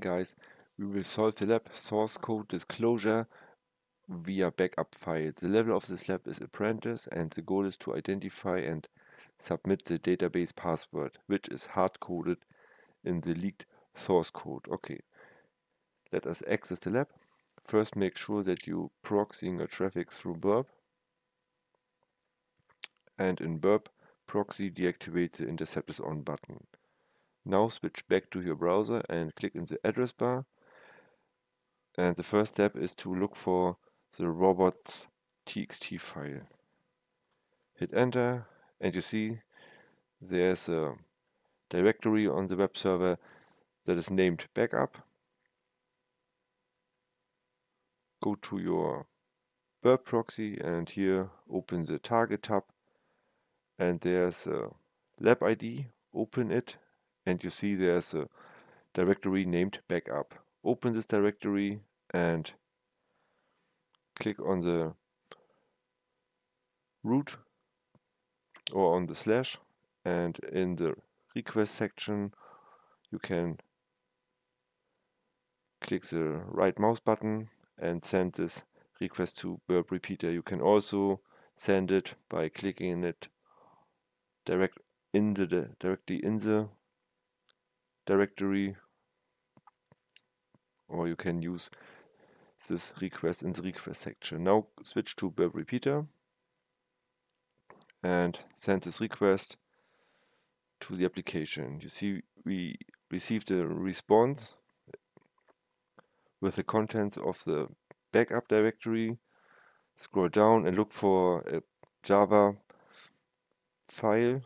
guys, we will solve the lab source code disclosure via backup file. The level of this lab is apprentice and the goal is to identify and submit the database password, which is hard-coded in the leaked source code. Okay, let us access the lab. First make sure that you proxying your traffic through Burp. And in Burp, proxy deactivate the intercept is on button. Now switch back to your browser and click in the address bar. And the first step is to look for the robots.txt file. Hit enter and you see there's a directory on the web server that is named backup. Go to your burp proxy and here open the target tab and there's a lab ID. Open it and you see there's a directory named backup. Open this directory and click on the root or on the slash and in the request section you can click the right mouse button and send this request to burp repeater. You can also send it by clicking it direct in the directly in the directory or you can use this request in the request section. Now switch to Burp repeater and send this request to the application. You see we received a response with the contents of the backup directory. Scroll down and look for a Java file.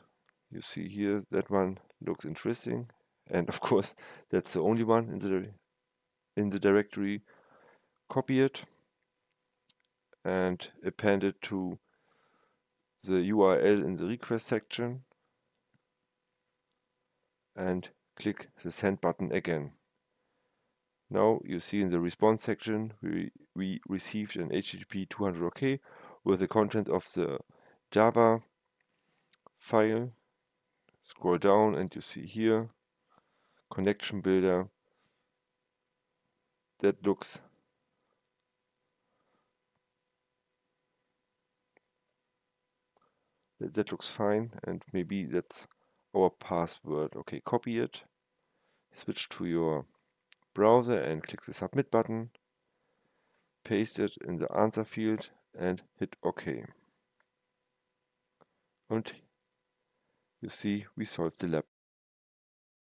You see here that one looks interesting and of course that's the only one in the in the directory copy it and append it to the URL in the request section and click the send button again. Now you see in the response section we, we received an HTTP 200OK with the content of the Java file. Scroll down and you see here connection builder that looks. That, that looks fine and maybe that's our password. Okay copy it. Switch to your browser and click the submit button. Paste it in the answer field and hit OK. And you see we solved the lab